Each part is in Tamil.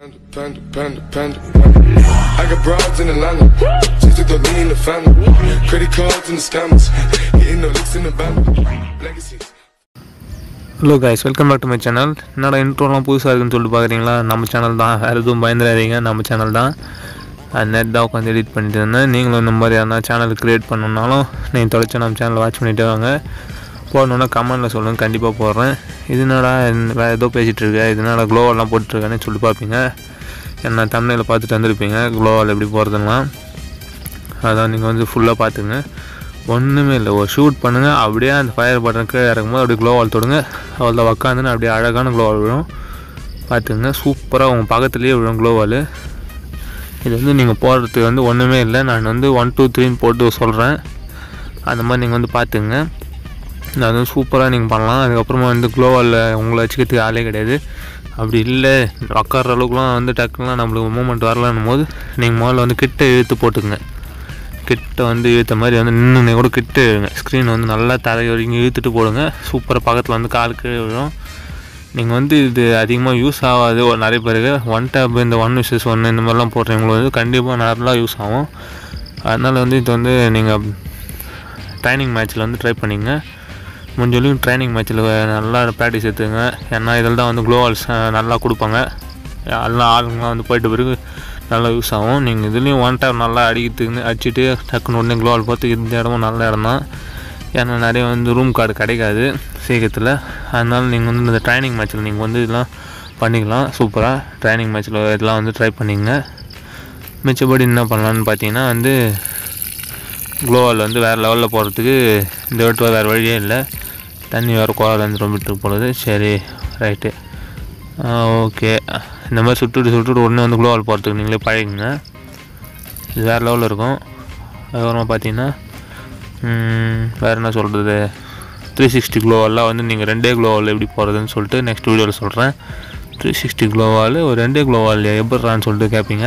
Panda, panda, panda, panda. I got broads in Atlanta. Just to the lean in the family. Credit cards and the scammers. Getting no licks in the band. Legacies. Hello guys welcome back to my channel என்னடா இன்ட்ரோலாம் புதுசாக இருக்குன்னு சொல்லிட்டு பார்க்குறீங்களா நம்ம சேனல் தான் வேறு எதுவும் பயந்துடாதீங்க நம்ம சேனல் தான் நெட் தான் உட்காந்து எடிட் பண்ணிட்டு இருந்தேன் நீங்களும் இந்த மாதிரி யாரா சேனல் க்ரியேட் பண்ணணுன்னாலும் நீங்கள் தொலைச்சா நம்ம சேனல் வாட்ச் பண்ணிட்டு வாங்க போடணுன்னா கமெண்டில் சொல்லுங்கள் கண்டிப்பாக போடுறேன். இதனால வேறு ஏதோ பேசிகிட்டு இதனால் க்ளோவெல்லாம் போட்டுருக்கேன்னு சொல்லி பார்ப்பீங்க. என்ன தமிழில் பார்த்துட்டு வந்திருப்பீங்க. க்ளோவால் எப்படி போகிறதுலாம் அதான் நீங்கள் வந்து ஃபுல்லாக பார்த்துங்க ஒன்றுமே இல்லை. ஒரு ஷூட் பண்ணுங்கள் அப்படியே அந்த ஃபயர் பட்டன் கீழே இறக்கும்போது அப்படியே க்ளோவால் தொடுங்க. அவ்வளோ உக்காந்துன்னு அப்படியே அழகான க்ளோவால் விழும். பார்த்துங்க சூப்பராக உங்கள் பக்கத்துலேயே விழும் க்ளோவால் இது வந்து நீங்கள் போடுறதுக்கு வந்து ஒன்றுமே இல்லை. நான் வந்து ஒன் டூ த்ரீன்னு போட்டு சொல்கிறேன் அந்த மாதிரி நீங்கள் வந்து பார்த்துங்க அதுவும் சூப்பராக நீங்கள் பண்ணலாம். அதுக்கப்புறமா வந்து க்ளோவாலில் உங்களை வச்சுக்கிறதுக்கு ஆளே கிடையாது. அப்படி இல்லை. உக்காடுற அளவுக்குலாம் வந்து டக்குலாம் நம்மளுக்கு மூமெண்ட் வரலன்னும் போது நீங்கள் முதல்ல வந்து கிட்ட இழுத்து போட்டுக்குங்க. கிட்ட வந்து இழுத்த மாதிரி வந்து நின்று கூட கிட்ட இழுங்க. ஸ்க்ரீன் வந்து நல்லா தலை வரைக்கும் இழுத்துட்டு போடுங்க. சூப்பராக பக்கத்தில் வந்து கால் கீழே விழும். நீங்கள் வந்து இது அதிகமாக யூஸ் ஆகாது. ஒரு நிறைய பேருக்கு ஒன் டேப் இந்த ஒன் விஷஸ் ஒன்று இந்த மாதிரிலாம் போடுறவங்களுக்கு வந்து கண்டிப்பாக நார்மலாக யூஸ் ஆகும். அதனால் வந்து இது வந்து நீங்கள் ட்ரைனிங் மேட்ச்சில் வந்து ட்ரை பண்ணிங்க முடிஞ்சவரைக்கும் ட்ரைனிங் மேட்ச்சில் நல்லா ப்ராக்டிஸ் எடுத்துங்க ஏன்னா இதில் தான் வந்து க்ளோவால்ஸ் நல்லா கொடுப்பாங்க. எல்லா ஆளுங்களாம் வந்து போயிட்டு பிறகு நல்லா யூஸ் ஆகும். நீங்கள் இதுலேயும் ஒன் டைம் நல்லா அடிக்கிறதுக்கு அடிச்சுட்டு டக்குன்னு உடனே க்ளோவால் பார்த்து இந்த இடமும் நல்ல இடம் தான். ஏன்னா நிறைய வந்து ரூம் கார்டு கிடைக்காது சீக்கிரத்தில். அதனால் நீங்கள் வந்து இந்த ட்ரைனிங் மேட்ச்சில் நீங்கள் வந்து இதெல்லாம் பண்ணிக்கலாம். சூப்பராக ட்ரைனிங் மேட்ச்சில் இதெல்லாம் வந்து ட்ரை பண்ணிங்க மிச்சப்படி என்ன பண்ணலான்னு பார்த்தீங்கன்னா வந்து க்ளோவால் வந்து வேறு லெவலில் போகிறதுக்கு இந்த வேறு வழியே இல்லை. தண்ணி வேறு குழாயில் ரொம்பிட்டு ரொம்ப சரி ரைட்டு ஓகே இந்த மாதிரி சுட்டுட்டு சுட்டுட்டு உடனே வந்து க்ளோவால் போகிறதுக்கு நீங்களே பழகுங்க இது வேறு லெவலில் இருக்கும். அதுக்கப்புறமா பார்த்தீங்கன்னா வேறு என்ன சொல்கிறது த்ரீ சிக்ஸ்டி க்ளோவால்லாம் வந்து நீங்கள் ரெண்டே க்ளோவால் எப்படி போகிறதுன்னு சொல்லிட்டு நெக்ஸ்ட் வீடியோவில் சொல்கிறேன் த்ரீ சிக்ஸ்டி குளோவால் ஒரு ரெண்டே குளோவால் எப்படிறான்னு சொல்லிட்டு கேட்பீங்க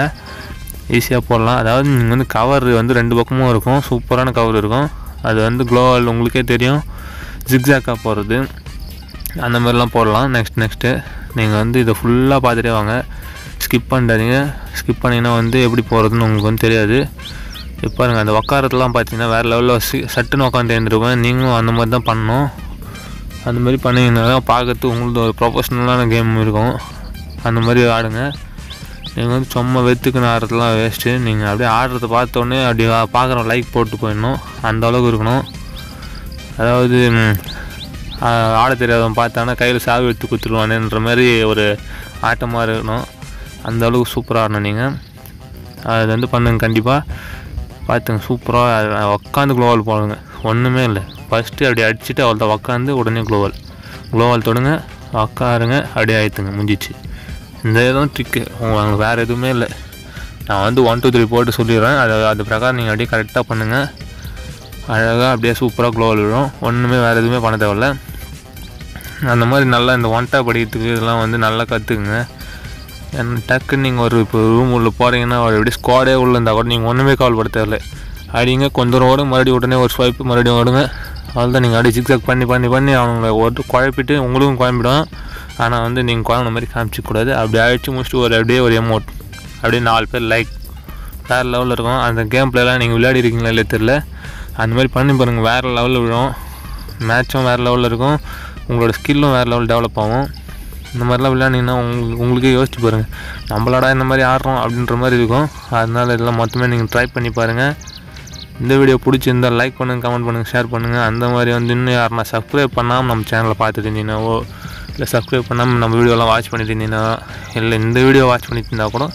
ஈஸியாக போடலாம். அதாவது நீங்கள் வந்து கவர் வந்து ரெண்டு பக்கமும் இருக்கும். சூப்பரான கவர் இருக்கும். அது வந்து க்ளோவால் உங்களுக்கே தெரியும். ஜிக்ஸாக்காக போகிறது அந்த மாதிரிலாம் போடலாம். நெக்ஸ்ட் நெக்ஸ்ட்டு நீங்கள் வந்து இதை ஃபுல்லாக பார்த்துட்டே வாங்க. ஸ்கிப் பண்ணிடாதீங்க. ஸ்கிப் பண்ணிங்கன்னா வந்து எப்படி போகிறதுன்னு உங்களுக்கு வந்து தெரியாது. இப்போ பாருங்கள் அந்த உக்காரத்துலாம் பார்த்தீங்கன்னா வேறு லெவலில் சி சட்டுன்னு உட்காந்து எழுந்திருப்பேன் நீங்களும் அந்த மாதிரி தான் பண்ணணும். அந்த மாதிரி பண்ணிங்கன்னா தான் பார்க்கறதுக்கு உங்களுக்கு ஒரு ப்ரொஃபஷ்னலான கேம் இருக்கும். அந்த மாதிரி ஆடுங்க. நீங்கள் வந்து சும்மா வெத்துக்குன்னு ஆடுறதுலாம் வேஸ்ட்டு நீங்கள் அப்படியே ஆடுறத பார்த்தோன்னே அப்படி பார்க்குறோம் லைக் போட்டு போயிடணும். அந்த அளவுக்கு இருக்கணும். அதாவது ஆட தெரியாதவன் பார்த்தானா கையில் சாவி எடுத்து கொடுத்துருவானேன்ற மாதிரி ஒரு ஆட்டமாக இருக்கணும். அந்த அளவுக்கு சூப்பராக ஆடணும் நீங்கள் அது வந்து பண்ணுங்க கண்டிப்பாக பார்த்துங்க சூப்பராக உட்காந்து குளோவால் போடுங்க. ஒன்றுமே இல்லை. ஃபஸ்ட்டு அப்படி அடிச்சுட்டு அவள்கிட்ட உட்காந்து உடனே குளோவால் குளோவால் தொடுங்க உட்காருங்க அப்படியே ஆயிடுத்துங்க முடிஞ்சிச்சு. இந்த இதுதான் ட்ரிக்கு உங்களுக்கு வேறு எதுவுமே இல்லை. நான் வந்து ஒன் டூ த்ரீ போட்டு சொல்லிடுறேன். அது அது பிரகாரம் நீங்கள் அப்படியே கரெக்டாக பண்ணுங்கள் அழகாக அப்படியே சூப்பராக க்ளோவால் விழும். ஒன்றுமே வேறு எதுவுமே பண்ண தேவையில்ல. அந்த மாதிரி நல்லா இந்த ஒன் டேப் அடிக்கிறதுக்கு இதெல்லாம் வந்து நல்லா கற்றுக்குங்க ஏன்னா டக்குன்னு நீங்கள் ஒரு இப்போ ரூம் உள்ளே போகிறீங்கன்னா ஒரு எப்படி ஸ்குவாடே உள்ள இருந்தால் கூட நீங்கள் ஒன்றுமே கவலைப்பட தேவையில்ல. அடிங்க கொஞ்சம் தூரம் ஓடும் மறுபடியும் உடனே ஒரு ஸ்வைப் மறுபடியும் ஓடுங்க. அவ்வளோதான் நீங்கள் அப்படியே ஜிக்ஸாக் பண்ணி பண்ணி பண்ணி அவங்கள ஒரு குழப்பிட்டு உங்களுக்கும் குழம்பிடும். ஆனால் வந்து நீங்கள் குழம்பு மாதிரி காமிச்சிக்கூடாது அப்படி அழிச்சு முடிச்சுட்டு ஒரு அப்படியே ஒரு எமௌண்ட் அப்படியே நாலு பேர் லைக் வேறு லெவலில் இருக்கும். அந்த கேம் பிளேலாம் நீங்கள் விளையாடி இருக்கீங்களா இல்லையா தெரில அந்த மாதிரி பண்ணி பாருங்கள் வேறு லெவலில் விழும். மேட்சும் வேறு லெவலில் இருக்கும். உங்களோட ஸ்கில்லும் வேறு லெவல் டெவலப் ஆகும். இந்த மாதிரிலாம் விளையாண்டிங்கன்னா உங்களுக்கு உங்களுக்கே யோசிச்சு பாருங்கள் நம்மளாடா இந்த மாதிரி ஆடுறோம் அப்படின்ற மாதிரி இருக்கும். அதனால இதெல்லாம் மொத்தமே நீங்கள் ட்ரை பண்ணி பாருங்கள் இந்த வீடியோ பிடிச்சிருந்தா லைக் பண்ணுங்கள் கமெண்ட் பண்ணுங்கள் ஷேர் பண்ணுங்கள் அந்த மாதிரி வந்து இன்னும் யாருன்னா சப்ஸ்கிரைப் பண்ணாமல் நம்ம சேனலை பார்த்துட்டு இருந்தீங்கன்னாவோ இல்லை சப்ஸ்கிரைப் பண்ணாமல் நம்ம வீடியோலாம் வாட்ச் பண்ணிட்டு இருந்தீங்கன்னா இல்லை இந்த வீடியோ வாட்ச் பண்ணிட்டு இருந்தால் கூட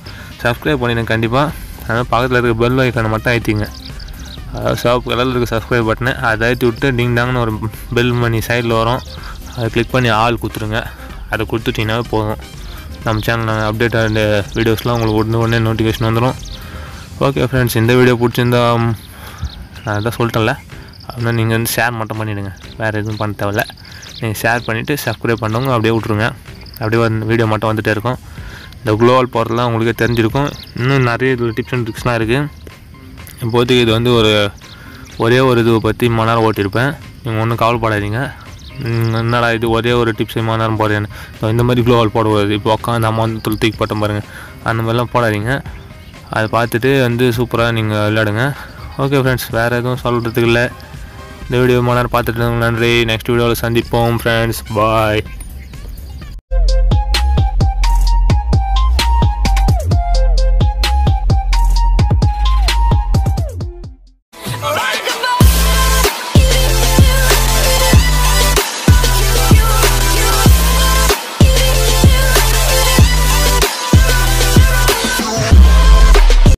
சப்ஸ்கிரைப் பண்ணிடுங்க கண்டிப்பாக அதனால் பக்கத்தில் இருக்க பெல் ஐக்கானை மட்டும் ஐத்திங்க அதாவது சிவப்பு கலரில் இருக்க சப்ஸ்கிரைப் பட்டனு அதை அழுத்தி விட்டு டிங் டாங்னு ஒரு பெல் மணி சைடில் வரும். அதை கிளிக் பண்ணி ஆள் கொடுத்துருங்க. அதை கொடுத்துட்டிங்கனாவே போதும். நம்ம சேனலில் அப்டேட் ஆகிற வீடியோஸ்லாம் உங்களுக்கு உடனே உடனே நோட்டிஃபிகேஷன் வந்துடும் ஓகே ஃப்ரெண்ட்ஸ் இந்த வீடியோ பிடிச்சிருந்தா நான் அதான் சொல்லிட்டேன்ல. அப்படின்னா நீங்கள் வந்து ஷேர் மட்டும் பண்ணிவிடுங்க வேறு எதுவும் பண்ண தேவையில்ல. நீங்கள் ஷேர் பண்ணிவிட்டு சப்ஸ்கிரைப் பண்ணவங்க அப்படியே விட்ருங்க அப்படியே வந்து வீடியோ மட்டும் வந்துகிட்டே இருக்கும். இந்த குளோவால் போகிறதுலாம் உங்களுக்கே தெரிஞ்சிருக்கும். இன்னும் நிறைய இது டிப்ஸ் அண்ட் ட்ரிக்ஸ்லாம் இருக்குது இப்போதைக்கு இது வந்து ஒரு ஒரே ஒரு இதுவை பற்றி மணி நேரம் ஓட்டியிருப்பேன். நீங்கள் ஒன்றும் கவலைப்படாதீங்க. என்னடா இது ஒரே ஒரு டிப்ஸ் மணி நேரம் போடுறேன்னு. இந்த மாதிரி க்ளோவால் போடக்கூடாது இப்போ உட்காந்து அம்மா வந்து தூக்கி போட்டோம் பாருங்கள் அந்த மாதிரிலாம் போடாதீங்க. அதை பார்த்துட்டு வந்து சூப்பராக நீங்கள் விளையாடுங்க. ஓகே ஃப்ரெண்ட்ஸ் வேறு எதுவும் சொல்கிறதுக்கு இல்லை. இந்த வீடியோ மணி நேரம் பார்த்துட்டு நன்றி நெக்ஸ்ட் வீடியோவில் சந்திப்போம் ஃப்ரெண்ட்ஸ் பாய்